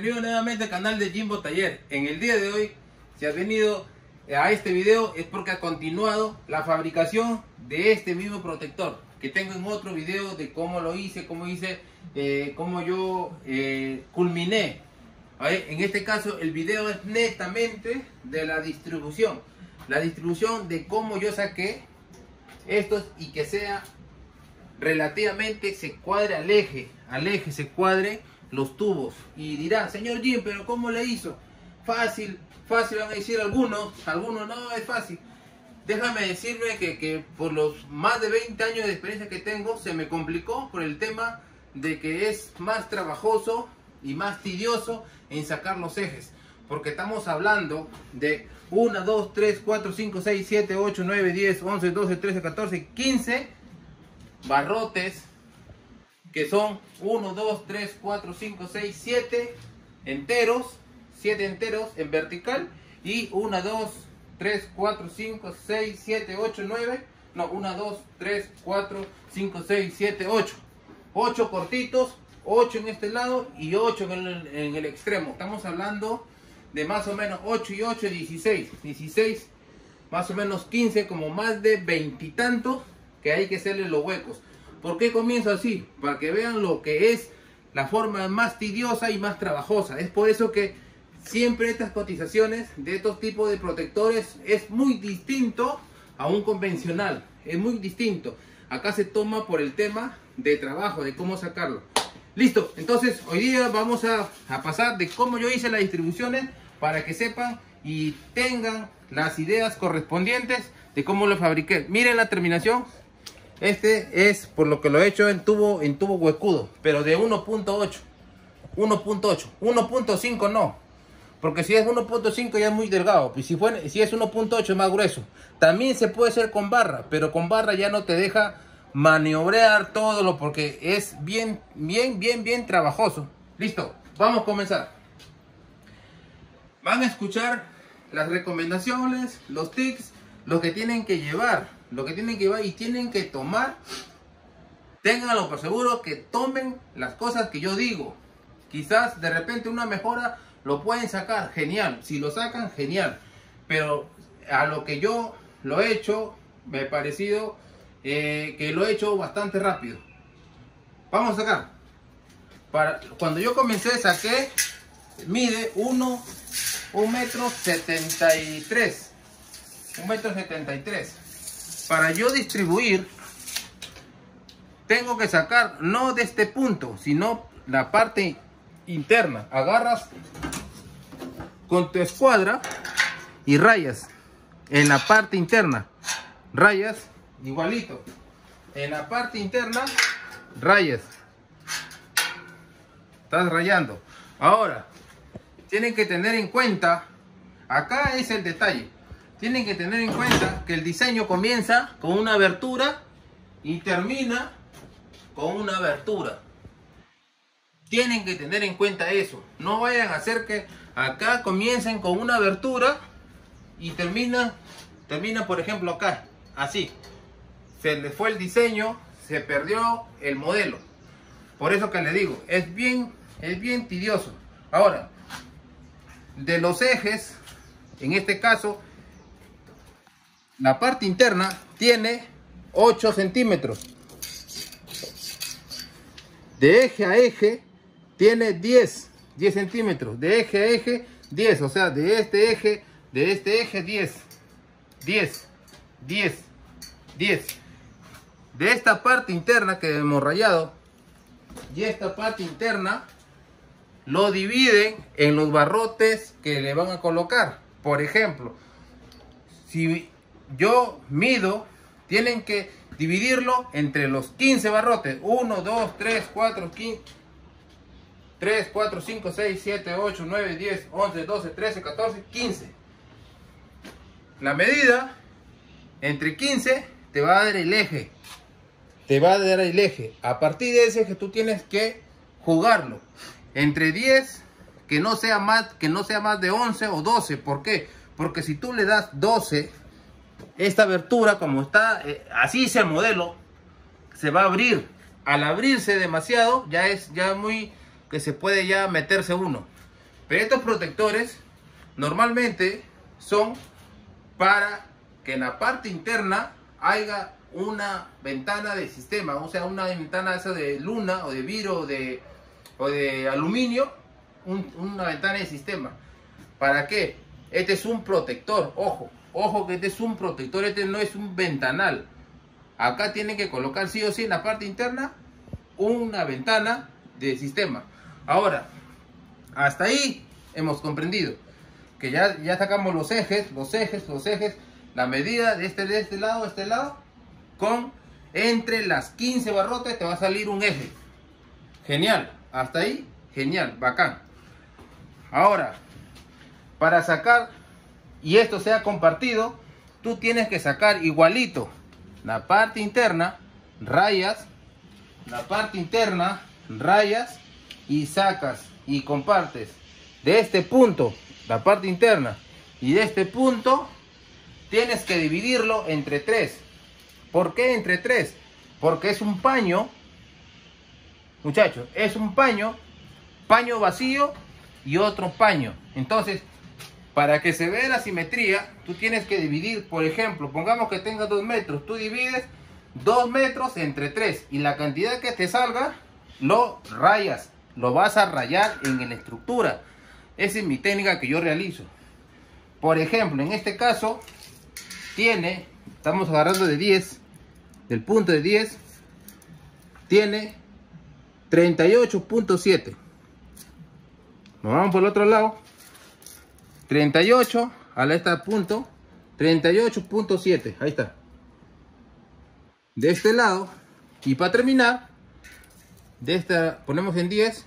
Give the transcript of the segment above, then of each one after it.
bienvenido nuevamente al canal de Jimbo Taller. En el día de hoy, si has venido a este video es porque ha continuado la fabricación de este mismo protector que tengo en otro video de cómo lo hice, cómo hice, eh, cómo yo eh, culminé. En este caso el video es netamente de la distribución, la distribución de cómo yo saqué estos y que sea relativamente se cuadre al eje, al eje se cuadre los tubos. Y dirán, señor Jim, pero ¿cómo le hizo? Fácil, fácil van a decir algunos, algunos no es fácil. Déjame decirme que, que por los más de 20 años de experiencia que tengo, se me complicó por el tema de que es más trabajoso y más tidioso en sacar los ejes. Porque estamos hablando de 1, 2, 3, 4, 5, 6, 7, 8, 9, 10, 11, 12, 13, 14, 15 barrotes que son 1, 2, 3, 4, 5, 6, 7 enteros, 7 enteros en vertical y 1, 2, 3, 4, 5, 6, 7, 8, 9, no, 1, 2, 3, 4, 5, 6, 7, 8. 8 cortitos, 8 en este lado y 8 en el, en el extremo. Estamos hablando de más o menos 8 y 8, 16. 16, más o menos 15, como más de veintitantos que hay que hacerle los huecos. ¿Por qué comienzo así? Para que vean lo que es la forma más tidiosa y más trabajosa. Es por eso que siempre estas cotizaciones de estos tipos de protectores es muy distinto a un convencional. Es muy distinto. Acá se toma por el tema de trabajo, de cómo sacarlo. Listo, entonces hoy día vamos a, a pasar de cómo yo hice las distribuciones para que sepan y tengan las ideas correspondientes de cómo lo fabriqué. Miren la terminación, este es por lo que lo he hecho en tubo, en tubo huecudo, pero de 1.8. 1.8. 1.5 no. Porque si es 1.5 ya es muy delgado. Y si, fue, si es 1.8 es más grueso. También se puede hacer con barra, pero con barra ya no te deja maniobrar todo lo porque es bien, bien, bien, bien trabajoso. Listo, vamos a comenzar. Van a escuchar las recomendaciones, los tics, lo que tienen que llevar lo que tienen que llevar y tienen que tomar, ténganlo por seguro que tomen las cosas que yo digo. Quizás de repente una mejora lo pueden sacar, genial. Si lo sacan, genial. Pero a lo que yo lo he hecho, me ha parecido eh, que lo he hecho bastante rápido. Vamos a sacar. Cuando yo comencé saqué, mide 1, 1 metro 73. 1 metro 73 para yo distribuir, tengo que sacar no de este punto, sino la parte interna. Agarras con tu escuadra y rayas en la parte interna. Rayas igualito. En la parte interna, rayas. Estás rayando. Ahora, tienen que tener en cuenta, acá es el detalle tienen que tener en cuenta que el diseño comienza con una abertura y termina con una abertura. Tienen que tener en cuenta eso. No vayan a hacer que acá comiencen con una abertura y termina, termina por ejemplo acá, así. Se le fue el diseño, se perdió el modelo. Por eso que le digo, es bien, es bien tidioso. Ahora, de los ejes, en este caso, la parte interna tiene 8 centímetros. De eje a eje tiene 10, 10 centímetros. De eje a eje 10, o sea, de este eje, de este eje 10, 10, 10, 10. De esta parte interna que hemos rayado y esta parte interna lo dividen en los barrotes que le van a colocar. Por ejemplo, si yo mido, tienen que dividirlo entre los 15 barrotes. 1, 2, 3, 4, 15. 3, 4, 5, 6, 7, 8, 9, 10, 11, 12, 13, 14, 15. La medida entre 15 te va a dar el eje. Te va a dar el eje. A partir de ese eje tú tienes que jugarlo. Entre 10 que no sea más que no sea más de 11 o 12. ¿Por qué? Porque si tú le das 12 esta abertura, como está, eh, así es el modelo, se va a abrir. Al abrirse demasiado, ya es ya muy que se puede ya meterse uno. Pero estos protectores normalmente son para que en la parte interna haya una ventana de sistema, o sea, una ventana de luna o de vidrio o de, o de aluminio, una ventana de sistema. ¿Para qué? Este es un protector, ojo, ojo que este es un protector, este no es un ventanal. Acá tienen que colocar sí o sí en la parte interna una ventana de sistema. Ahora, hasta ahí hemos comprendido que ya, ya sacamos los ejes, los ejes, los ejes, la medida de este, de este lado, este lado, con entre las 15 barrotes te va a salir un eje. Genial, hasta ahí, genial, bacán. Ahora, para sacar y esto sea compartido, tú tienes que sacar igualito la parte interna, rayas, la parte interna, rayas y sacas y compartes de este punto, la parte interna y de este punto, tienes que dividirlo entre tres. ¿Por qué entre tres? Porque es un paño, muchachos, es un paño, paño vacío y otro paño. Entonces, para que se vea la simetría, tú tienes que dividir, por ejemplo, pongamos que tenga dos metros, tú divides dos metros entre tres. Y la cantidad que te salga, lo rayas, lo vas a rayar en la estructura. Esa es mi técnica que yo realizo. Por ejemplo, en este caso, tiene, estamos agarrando de 10, del punto de 10 tiene 38.7 nos vamos por el otro lado 38 a este punto 38.7 ahí está de este lado y para terminar de esta ponemos en 10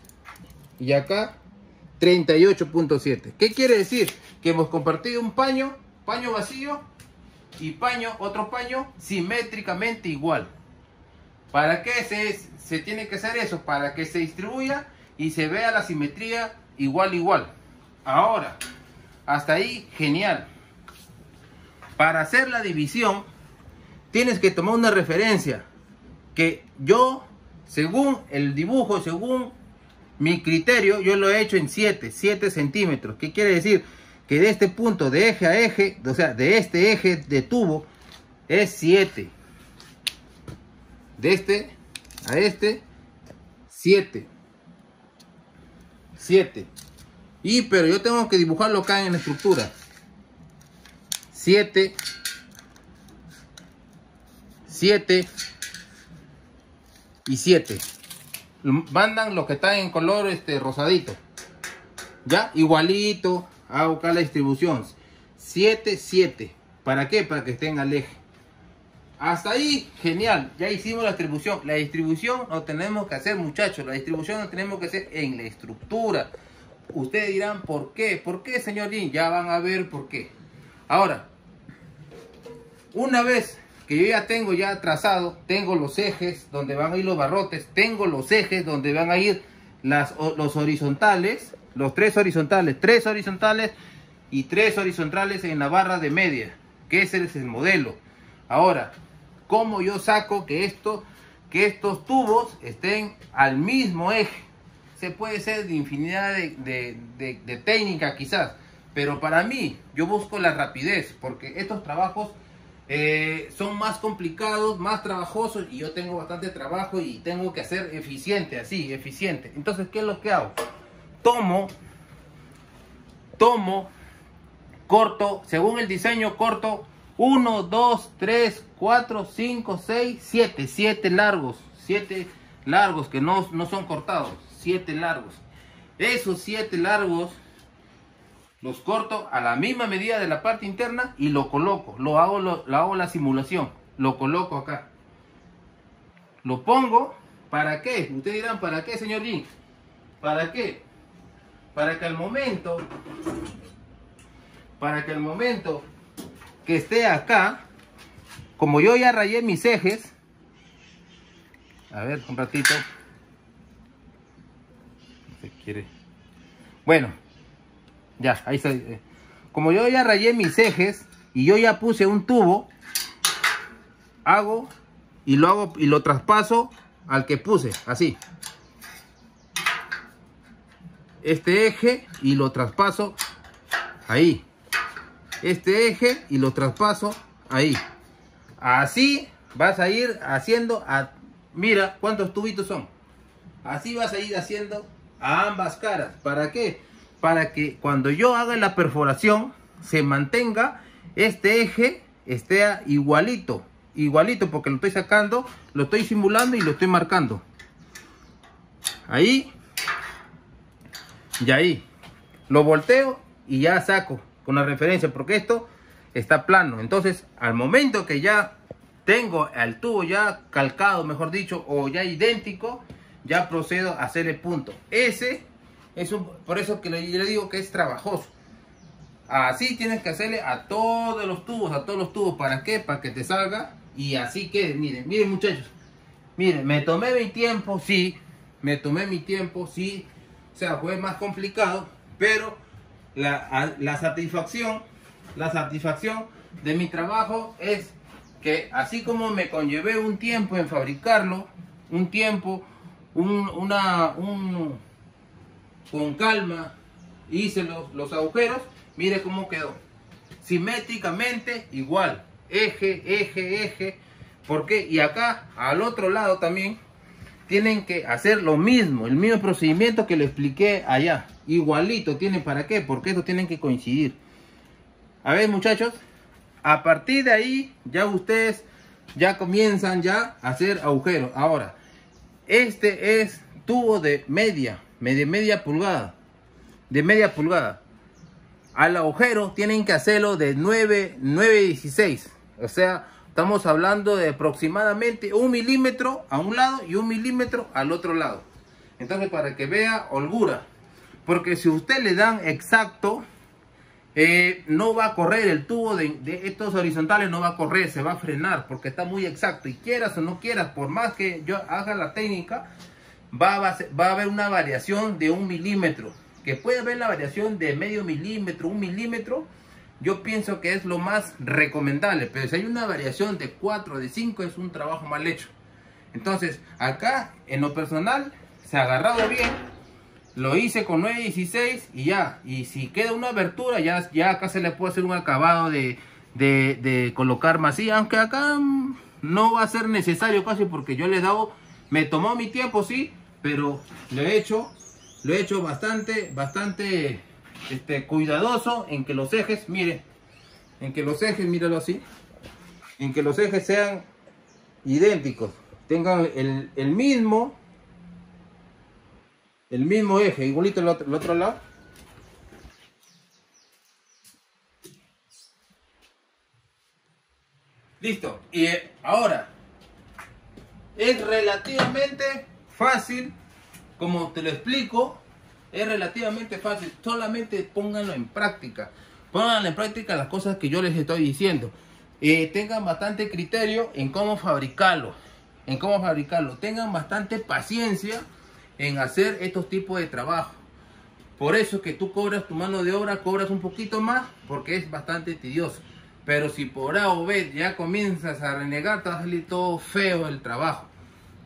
y acá 38.7 ¿qué quiere decir? que hemos compartido un paño paño vacío y paño, otro paño simétricamente igual. ¿Para qué se, se tiene que hacer eso? Para que se distribuya y se vea la simetría igual igual. Ahora, hasta ahí genial. Para hacer la división tienes que tomar una referencia que yo, según el dibujo, según mi criterio, yo lo he hecho en 7, 7 centímetros. ¿Qué quiere decir? que de este punto de eje a eje, o sea, de este eje de tubo, es 7. De este a este, 7. 7. Y, pero yo tengo que dibujarlo acá en la estructura. 7. 7. Y 7. Mandan lo que está en color este rosadito. Ya, igualito hago acá la distribución 7 7 para qué para que estén al eje hasta ahí genial ya hicimos la distribución la distribución no tenemos que hacer muchachos la distribución no tenemos que hacer en la estructura ustedes dirán por qué por qué señor Jin ya van a ver por qué ahora una vez que yo ya tengo ya trazado tengo los ejes donde van a ir los barrotes tengo los ejes donde van a ir las, los horizontales los tres horizontales, tres horizontales y tres horizontales en la barra de media, que ese es el modelo. Ahora, ¿cómo yo saco que, esto, que estos tubos estén al mismo eje? Se puede ser de infinidad de, de, técnicas quizás, pero para mí yo busco la rapidez, porque estos trabajos eh, son más complicados, más trabajosos y yo tengo bastante trabajo y tengo que hacer eficiente, así, eficiente. Entonces, ¿qué es lo que hago? tomo, tomo, corto, según el diseño corto, 1, 2, 3, 4, 5, 6, 7, 7 largos, 7 largos que no, no son cortados, 7 largos. Esos 7 largos los corto a la misma medida de la parte interna y lo coloco, lo hago, lo, hago la simulación, lo coloco acá. Lo pongo, ¿para qué? Ustedes dirán, ¿para qué, señor Jin? ¿Para qué? para que al momento, para que el momento que esté acá, como yo ya rayé mis ejes, a ver, un ratito, quiere, bueno, ya, ahí está, eh, como yo ya rayé mis ejes y yo ya puse un tubo, hago y lo hago y lo traspaso al que puse, así. este eje y lo traspaso ahí. Este eje y lo traspaso ahí. Así vas a ir haciendo, a, mira cuántos tubitos son. Así vas a ir haciendo a ambas caras. ¿Para qué? Para que cuando yo haga la perforación se mantenga este eje esté igualito. Igualito porque lo estoy sacando, lo estoy simulando y lo estoy marcando. Ahí. Y ahí. Lo volteo y ya saco con la referencia porque esto está plano. Entonces al momento que ya tengo el tubo ya calcado, mejor dicho, o ya idéntico, ya procedo a hacer el punto. Ese es un, por eso que le, digo que es trabajoso. Así tienes que hacerle a todos los tubos, a todos los tubos. ¿Para qué? Para que te salga y así quede. Miren, miren muchachos. Miren, me tomé mi tiempo, sí. Me tomé mi tiempo, sí. O sea, fue más complicado. Pero la, la satisfacción, la satisfacción de mi trabajo es que así como me conllevé un tiempo en fabricarlo, un tiempo, un, una, un, con calma, hice los, los agujeros, mire cómo quedó. Simétricamente igual, eje, eje, eje. ¿Por qué? Y acá, al otro lado también, tienen que hacer lo mismo, el mismo procedimiento que le expliqué allá. Igualito, tienen para qué, porque esto tienen que coincidir. A ver muchachos, a partir de ahí, ya ustedes ya comienzan ya a hacer agujeros. Ahora, este es tubo de media, media, media pulgada. De media pulgada. Al agujero tienen que hacerlo de 9, 9, 16. O sea, estamos hablando de aproximadamente un milímetro a un lado y un milímetro al otro lado. Entonces, para que vea holgura. Porque si usted le dan exacto, eh, no va a correr el tubo de, estos horizontales, no va a correr, se va a frenar porque está muy exacto. Y quieras o no quieras, por más que yo haga la técnica, va a, haber una variación de un milímetro. Que puede haber la variación de medio milímetro, un milímetro. Yo pienso que es lo más recomendable. Pero si hay una variación de 4, de 5, es un trabajo mal hecho. Entonces, acá, en lo personal, se ha agarrado bien lo hice con 9.16 y ya. Y si queda una abertura, ya, ya acá se le puede hacer un acabado de, de, colocar masilla. Aunque acá mm, no va a ser necesario casi porque yo le he dado, me tomó mi tiempo, sí, pero lo he hecho, lo he hecho bastante, bastante este, cuidadoso en que los ejes, mire, en que los ejes, míralo así, en que los ejes sean idénticos, tengan el, el mismo el mismo eje, igualito el otro, el otro lado. Listo. Y eh, ahora, es relativamente fácil, como te lo explico, es relativamente fácil. Solamente pónganlo en práctica. Pónganlo en práctica las cosas que yo les estoy diciendo. Eh, tengan bastante criterio en cómo fabricarlo. En cómo fabricarlo. Tengan bastante paciencia en hacer estos tipos de trabajo. Por eso que tú cobras tu mano de obra, cobras un poquito más porque es bastante tedioso. Pero si por A o B ya comienzas a renegar, te va a salir todo feo el trabajo.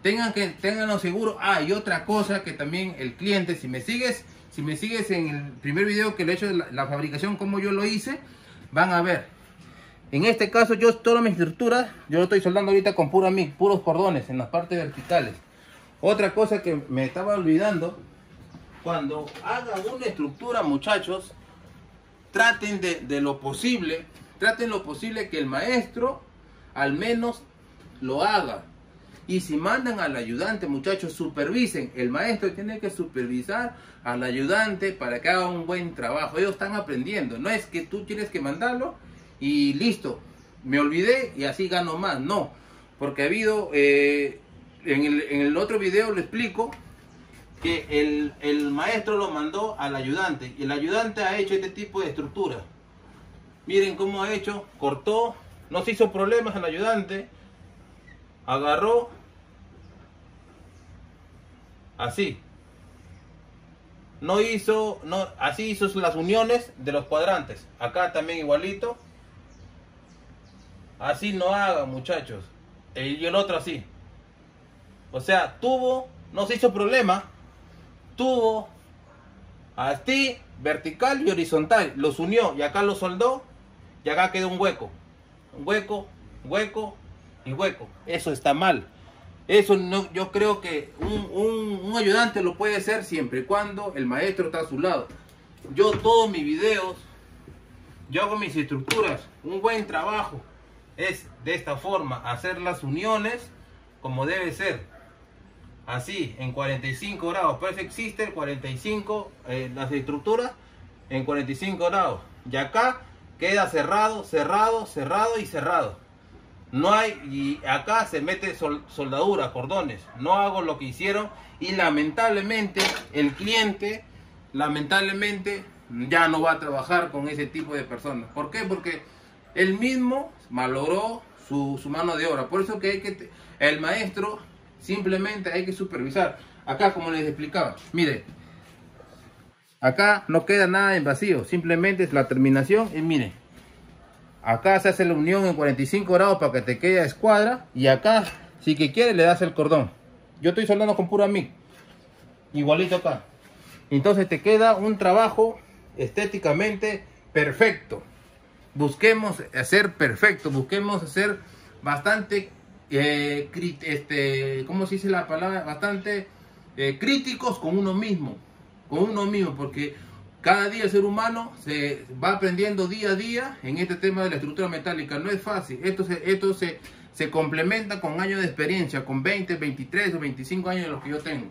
Tengan que tenganlo seguro. Ah, y otra cosa que también el cliente, si me sigues, si me sigues en el primer video que le he hecho la, la fabricación como yo lo hice, van a ver. En este caso yo todas mis estructuras, yo lo estoy soldando ahorita con pura, puros cordones en las partes verticales. Otra cosa que me estaba olvidando, cuando hagan una estructura, muchachos, traten de, lo posible, traten lo posible que el maestro al menos lo haga. Y si mandan al ayudante, muchachos, supervisen. El maestro tiene que supervisar al ayudante para que haga un buen trabajo. Ellos están aprendiendo. No es que tú tienes que mandarlo y listo. Me olvidé y así gano más. No. Porque ha habido eh, en el, otro video le explico que el, maestro lo mandó al ayudante y el ayudante ha hecho este tipo de estructura. Miren cómo ha hecho, cortó, no se hizo problemas el ayudante, agarró así. No hizo, no, así hizo las uniones de los cuadrantes. Acá también igualito. Así no haga muchachos. Y el otro así. O sea, tuvo, no se hizo problema, tuvo Así, vertical y horizontal. Los unió y acá los soldó y acá quedó un hueco. Un hueco, hueco y hueco. Eso está mal. Eso no, yo creo que un, un, ayudante lo puede hacer siempre y cuando el maestro está a su lado. Yo todos mis videos, yo hago mis estructuras, un buen trabajo es de esta forma, hacer las uniones como debe ser. Así, en 45 grados. Por eso existe el 45, eh, las estructuras en 45 grados. Y acá queda cerrado, cerrado, cerrado y cerrado. No hay, y acá se mete soldadura, cordones. No hago lo que hicieron y lamentablemente el cliente, lamentablemente ya no va a trabajar con ese tipo de personas. ¿Por qué? Porque él mismo malogró su, su mano de obra. Por eso que hay que, el maestro simplemente hay que supervisar. Acá, como les explicaba, mire, acá no queda nada en vacío, simplemente es la terminación y mire, Acá se hace la unión en 45 grados para que te quede a escuadra. Y acá, si que quieres, le das el cordón. Yo estoy soldando con pura MIG. Igualito acá. Entonces te queda un trabajo estéticamente perfecto. Busquemos hacer perfecto. Busquemos hacer bastante, eh, este, ¿cómo se dice la palabra? Bastante eh, críticos con uno mismo. Con uno mismo. Porque cada día el ser humano se va aprendiendo día a día en este tema de la estructura metálica. No es fácil. Esto se, esto se, se complementa con años de experiencia, con 20, 23 o 25 años de los que yo tengo.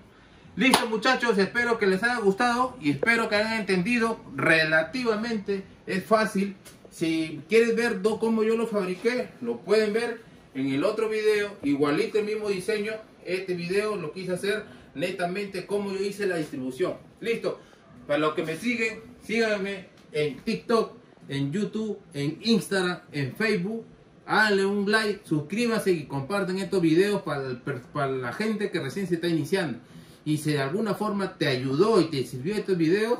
Listo muchachos, espero que les haya gustado y espero que hayan entendido relativamente. Es fácil. Si quieres ver cómo yo lo fabriqué, lo pueden ver en el otro video. Igualito el mismo diseño. Este video lo quise hacer netamente como yo hice la distribución. Listo. Para los que me siguen, síganme en TikTok, en YouTube, en Instagram, en Facebook. Háganle un like, suscríbanse y compartan estos videos para, para la gente que recién se está iniciando. Y si de alguna forma te ayudó y te sirvió estos videos,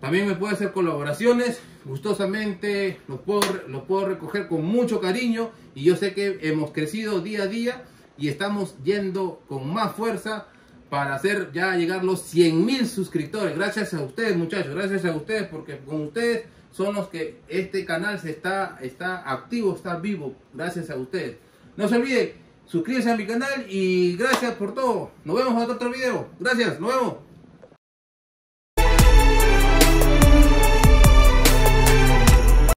también me puede hacer colaboraciones. Gustosamente los puedo, los puedo recoger con mucho cariño. Y yo sé que hemos crecido día a día y estamos yendo con más fuerza para hacer ya llegar los 100 mil suscriptores. Gracias a ustedes, muchachos. Gracias a ustedes porque con ustedes son los que este canal se está, está activo, está vivo. Gracias a ustedes. No se olviden, suscríbanse a mi canal y gracias por todo. Nos vemos en otro video. Gracias, nos vemos.